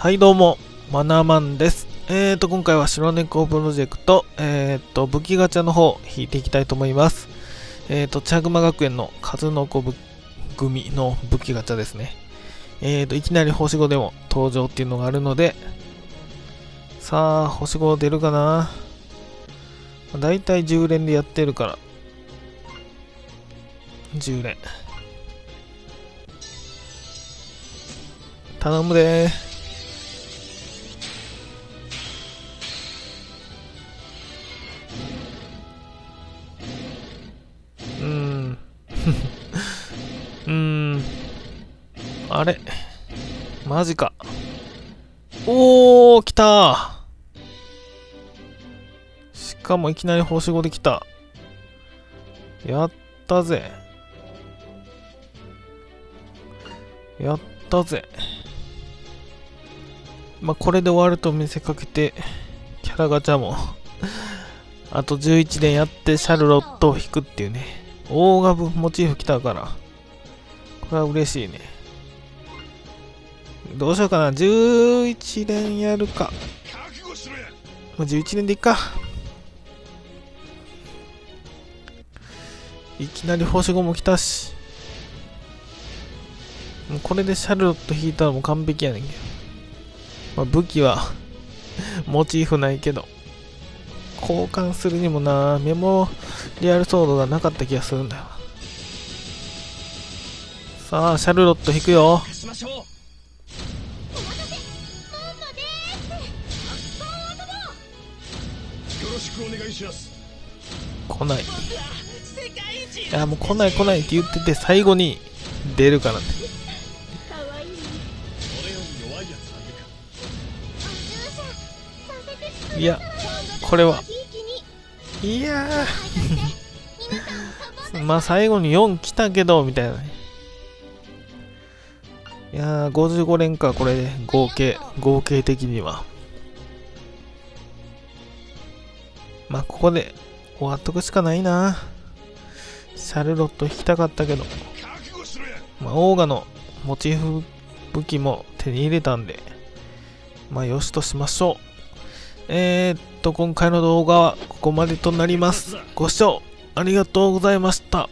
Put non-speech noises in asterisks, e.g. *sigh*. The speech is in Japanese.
はいどうも、マナーマンです。えーと、今回は白猫プロジェクト、えーと、武器ガチャの方、引いていきたいと思います。えーと、茶熊学園の数の子組の武器ガチャですね。えーと、いきなり星5でも登場っていうのがあるので、さあ、星5出るかな？だいたい10連でやってるから、10連。頼むでー *laughs* うーん。あれマジか。おー、来たしかもいきなり星5で来た。やったぜ。やったぜ。まあ、これで終わると見せかけて、キャラガチャもあと11連やってシャルロットを引くっていうね。大株モチーフ来たから。これは嬉しいね。どうしようかな。11連やるか。もう11連でいっか。いきなり星5も来たし。もうこれでシャルロット引いたらもう完璧やねんけど。まあ、武器は *laughs* モチーフないけど、交換するにもな、メモリアルソードがなかった気がするんだよ。さあ、シャルロット引くよ。来ない。いや、もう来ない来ないって言ってて、最後に出るからね。いや、これは。いや *laughs* まあ最後に4来たけど、みたいなね。いやー、55連か、これで、合計、合計的には。まあここで終わっとくしかないな。シャルロット引きたかったけど。まあオーガのモチーフ武器も手に入れたんで、まあよしとしましょう。えー、っと、今回の動画はここまでとなります。ご視聴ありがとうございました。